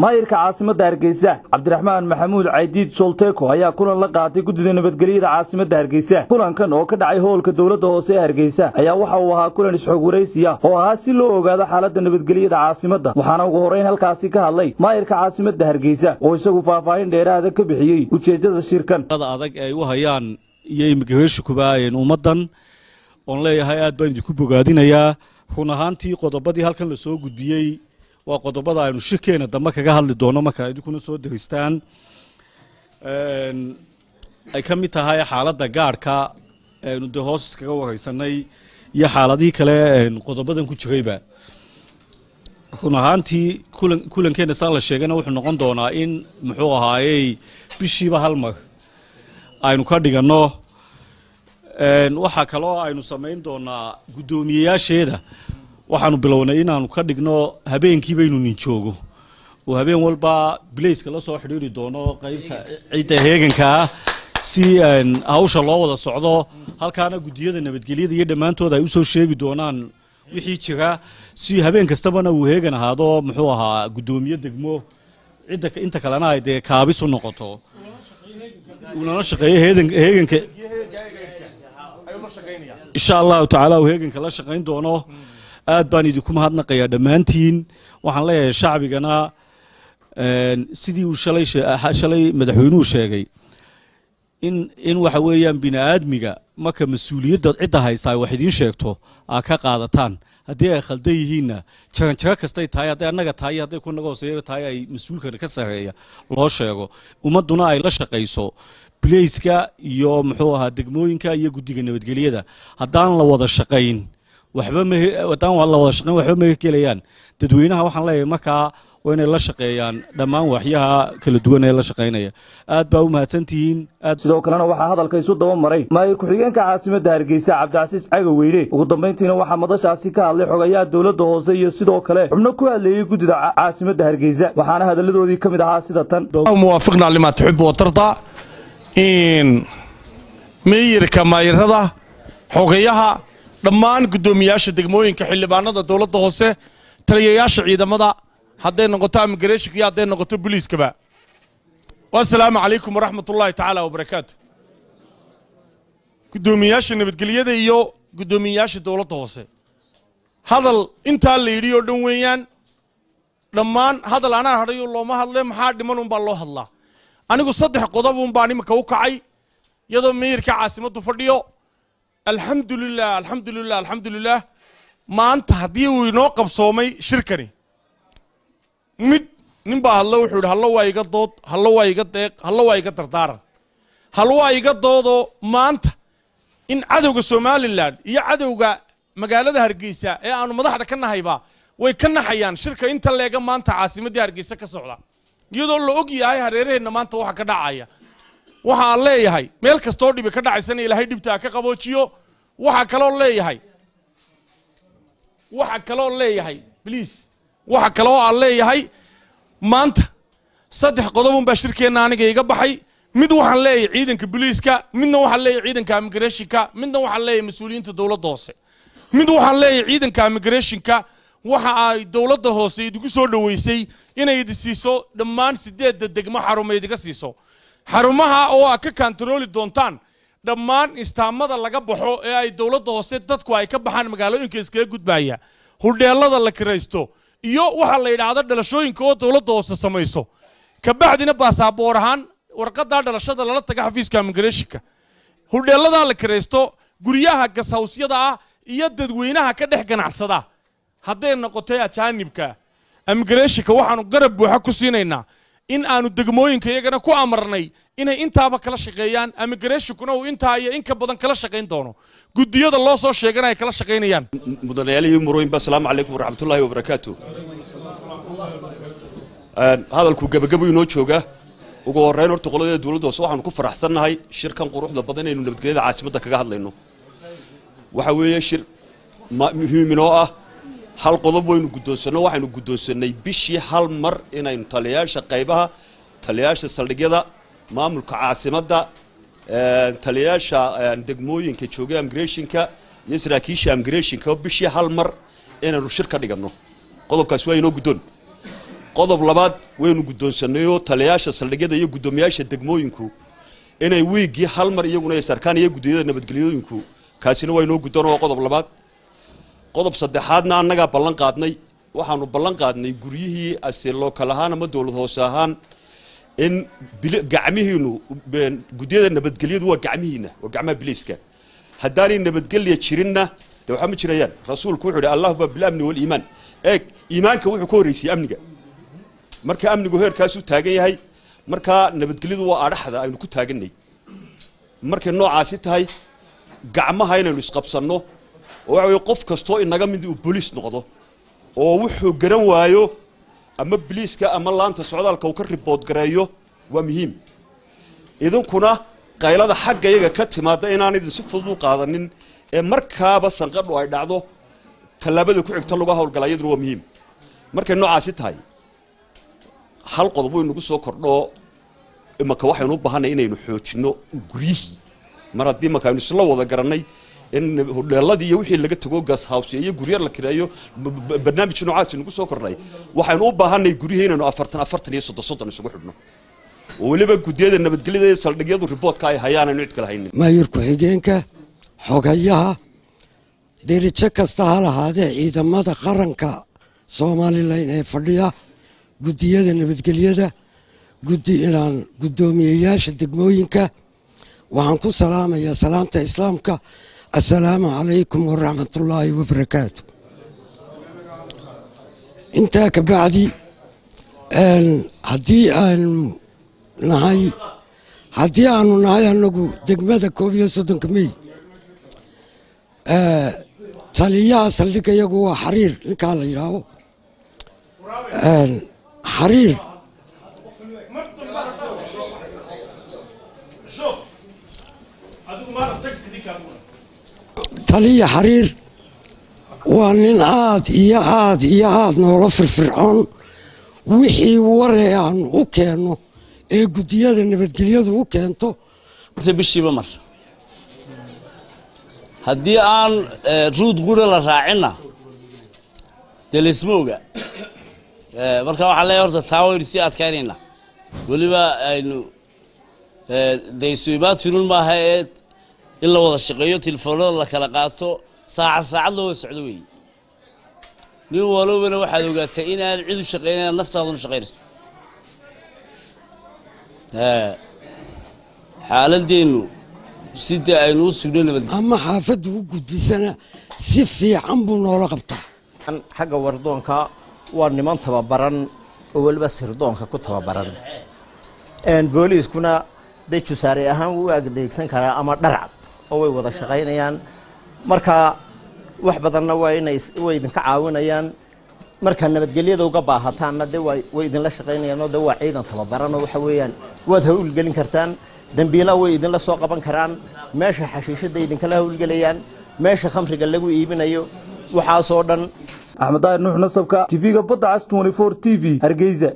maayirka caasimadda hargeysa cabdiraxmaan maxamuud caydiid solteko ayaa kulan la qaatay guddida nabadgelyada caasimadda hargeysa. Kulankan oo ka dhacay howlka dowladda hoose ee hargeysa ayaa waxa uu ahaa kulan isxog waraysiya oo ahaa si loo ogaado xaaladda nabadgelyada caasimadda. Waxaana ugu horrayn halkaasi ka hadlay maayirka caasimadda hargeysa oo isagu faahfaahin dheeraada ka bixiyey ujeeddada shirkan. Adag ay u hayaan iyo imigreeshinkuba ummaddan oon leeyahay aad baan idinku bogaadinayaa. Run ahaantii qodobadii halkan la soo gudbiyey waa qodobada aynu shirkeena dambe kaga hadli doono marka idinkuna soo deristaan ay ka mid tahay xaaladda gaadhka aynu dee hoos iskaga waraysanay iyo xaaladihii kale qodobadan ku jirayba. Run ahaantii kulan kulankeena saa la sheegana wuxuu noqon doonaa in muxuu ahaayey bishiiba hal mar aynu ka dhiganno. Waxaa kaloo aynu samayn doonaa guddoomiyeyaasheeda waxaanu bilownay inaanu ka dhigno habeenkiiba inuu nin joogo. Oo habeen walba bilayska la soo xidhiiri doono qaybta cidda heegankaa si hawsha loo wada socdo halkaana guddiyada nabadgelyada iyo dhammaantood ay u soo sheegi doonaan wixii jira. Si habeen kastabana uu heegan ahaado muxuu ahaa guddoomiye degmo. Cidda inta kalena ay dee kaabis u noqoto. Uunala shaqeeyo heeganka. Insha allahu tacaala uu heeganka la shaqayn doono aad baan idinku mahadnaqayaa dhammaantiin. Waxaan leeyahay shacbigana sidii uu shalay shalay madaxweynuhu sheegay in in waxa weeyaan bini aadmiga marka mas'uuliyadda cidda haysaa wax idiin sheegto aa ka qaadataan. Haddii ay khaldan yihiinna jaranjaro kastay tahay hadday annaga tahay hadday ku naga tahay ay mas'uulkana ka sarreeya loo sheego. Ummadduna ay la shaqayso bilayska iyo muxuu ahaa degmooyinka iyo guddiga nabadgelyada. Haddaan la wada shaqayn waxba madaan la wada shaqeyn waxba ma gelayaan dadweynaha waxaan leeyahay markaa waa inay la shaqeeyaan. Dhammaan waxyaha kala duwan ee la shaqaynaya aad baa u mahadsantihiin sidoo kalena waxaa hadalka isu daba maray maayir ku-xigeenka caasimadda hargeysa cabdicasiis caga weyne ugu dambayntiina waxaa madashaasi ka hadlay xogayaha dowladda hoose iyo sidoo kale xubno ku hadleeyey guddida caasimadda hargeysa waxaana hadalladoodii ka mid ahaa sida tan. Muwaafiqna limaa tuxibu watarda in meeyirka maayirada xogayaha dhammaan guddoomiyaasha degmooyinka xildhibaanada dowladda hoose taliyayaasha ciidamada hadday noqoto amigareeshinka iyo hadday noqoto boliiskaba wasalaamu calaykum waraxmat ullaahi tacaala wabarakaatu guddoomiyayaasha nabadgelyada iyo guddoomiyayaasha dowladda hoose. Hadal intaa la yidhi oo dhan weeyaan dhammaan hadal anaa hadhayo looma hadle maxaa dhiman unbaa loo hadlaa? Anigu saddex qodob unbaan iminka u kacay iyadoo meeyirka caasimaddu fadhiyo alxamdu lilah alxamdu lilah alxamdu lilah maanta haddii uu inoo qabsoomay shirkani. Mid nin baa hadlo wuxuu yidhi hallo waa iga dood hallo waa iga deeq hallo waa iga dardaaran hal waa iga doodoo maanta in cadowga somalilan iyo cadowga magaalada hargeysa ee aanu madaxda ka nahayba way ka naxayaan shirka inta leega maanta caasimaddii hargeysa ka socda. Iyadoo la og yahay hareeraheenna maanta waxa ka dhacaya waxaan leeyahay. Meel kastoo dhibi ka dhacaysana ilaahay dhibtaa ka qaboojiyo waxaa kaloo leeyahay. Waxa kaloo leeyahay bliis waxa kaloo aan leeyahay maanta saddex qodobun baa shirkeenna aniga iga baxay. Mid waxaan leeyahay ciidanka boliiska midna waxaan leeyahay ciidanka imigreshinka midna waxaan leeyahay mas'uuliyiinta dowladda hoose. Mid waxaan leeyahay ciidanka imigreshinka waxa ay dowladda hoose idigu soo dhoweysay inay idi siiso dhammaan sideedda degmo xarumo idiga siiso xarumaha oo aad ka kantarooli doontaan dhammaan istaamada laga baxo ee ay dowladda hoose dadku ay ka baxaan magaalooyinka iskaga gudbaya hudheelada la kiraysto iyo waxaa la yidhaahda dhalashooyinka oo dowladda hoose samayso. Kabacdina baasaboor ahaan warqadaa dhalashada lala taga xafiiska imigreshinka hudheeladaa la kiraysto guryaha gashawsyada ah iyo dadweynaha ka dhex ganacsada. Hadday noqotay ajaanibka imigreshinka waxaanu garab buuxa ku siinaynaa in aanu degmooyinka iyagana ku amarnay inay intaaba kala shaqeeyaan amigareeshinkuna uu intaa iyo in ka badan kala shaqayn doono. Guddiyada loo soo sheegana ay kala shaqaynayaan. Mudanayaalihii murooyinba asalaamu calaykum waraxmatullaahi wabarakaatu hadalku gebagabu inoo jooga. Ugu horreyn horta qoladeeda dowladda hoose waxaanu ku faraxsannahay shirkan quruxda badan inaynu nabadgelyada caasimadda kaga hadlayno. Waxa weeye shir muhiiminoo ah hal qodob waynu guddoonsanno waxaynu guddoonsannay bishii hal mar inaynu taliyayaasha qaybaha taliyayaasha saldhigyada maamulka caasimadda taliyayaasha degmooyinka jooga imigreshinka iyo saraakiisha imigreshinka bishii hal mar inaynu shir ka dhiganno. Qodobkaasi waa inoo guddoon. Qodob labaad waynu guddoonsanayoo taliyayaasha saldhigyada iyo guddoomiyaasha degmooyinku inay wiiggii hal mar iyaguna ay sarkaan iyo guddiyada nabadgelyooyinku kaasina waa inoo guddoon. Waa qodob labaad qodob saddexaadna annagaa ballan qaadnay. Waxaanu ballan qaadnay guryihii ase lookal ahaan ama dowlad hoose ahaan in gacmihiinu guddiyada nabadgelyadu waa gacmihiina waa gacmaha biliiska. Haddaanay nabadgelya jirinna de waxaa ma jirayaan. Rasuulku wuxuu ihi allahuma bilamni waliimaan eeg iimaanka wuxuu ka horreysiyey amniga. Marka amnigu heerkaasuu taagan yahay markaa nabadgelyadu waa adhaxda aynu ku taaganay markay noocaasi tahay gacmaha inaynu isqabsanno oo waxa weye qof kastoo inaga mid uu boliis noqdo oo wuxuu garan waayo ama biliiska ama laanta socdaalka uu ka ribood gareeyo waa muhiim. Idinkuna qaylada xagga iyaga ka timaada inaan idin si fudud u qaadanin ee markaaba sanqadhu ay dhacdo tallaabada ku xigta lagu hawlgala iyaduna waa muhiim. Markay noocaasi tahay hal qodob waynugu soo kordhoo imaka waxaynu u baahanay inaynu xoojinno guryihii mar haddii imaka aynu isla wada garannay in hodheeladii iyo wixii laga tago gas house iyo gurya la kireeyo barnaamij noocaasi nagu soo kordhay waxaynu u baahanay guryihii inaynu afartan afartan iyo soddon soddon isugu xidhno. Oo weliba guddiyada nabadgelyada iyo saldhigyadu riboodka ay hayaan aynu cid kala haynin. Maayir ku-xigeenka xogayaha derijo kasta ha lahaadee ciidamada qaranka somalilan ee fadhiya guddiyada nabadgelyada guddiinaan guddoomiyeyaasha degmooyinka waxaan ku salaamayaa salaamta islaamka assalaamu calaykum waraxmatullaahi wabarakaatu intaa ka bacdi haddii aanu nahay haddii aanu nahay annagu degmada koob iyo soddonka mey taliyaha saldhigga iyagu waa xariir ninkaa la yidhaaho xariir taliya xariir. Waa nin aad iyo aad iyo aad noola firfircoon. Wixii waree aanu u keenno ee guddiyada nabadgelyadu u keento. Bishiiba mar. Haddii aan ruud gura la raacinna dee oga marka waxaa leeyahay horta taa waynu sii adkaynayna. Weliba aynu dee isuimaad maaha ee in la wada shaqeeyo telefoonada la kala qaato saacad saacad loo wada socdo weeye. Nin walowbana waxaad ogaatay inaan cid u shaqeynayn naftaaduna shaqaynayso xaaladeennu sidai aynu u sugno nabad ama xaafaddu u gudbisana si fiican buu noola qabtaa. Xagga wardoonka waa niman tababaran oo weliba sirdoonka ku tababaran. Booliiskuna day jusaare ahaan wuu adeegsan karaa ama dharcad oo way wada shaqaynayaan. Marka wax badanna waa inay way idinka caawinayaan. Markaa nabadgelyada uga baahataanna de way idinla shaqaynayaanoo de waa ciidan tababaranoo waxa weeyaan. Waad hawlgelin kartaan. Dembiila way idinla soo qaban karaan. Meesha xashiishada idinkala hawlgelayaan meesha khamriga lagu iibinayo. Waxaasoo dhan. Axmed daahir nuux nasabka tv-ga badda cas t t v hargeysa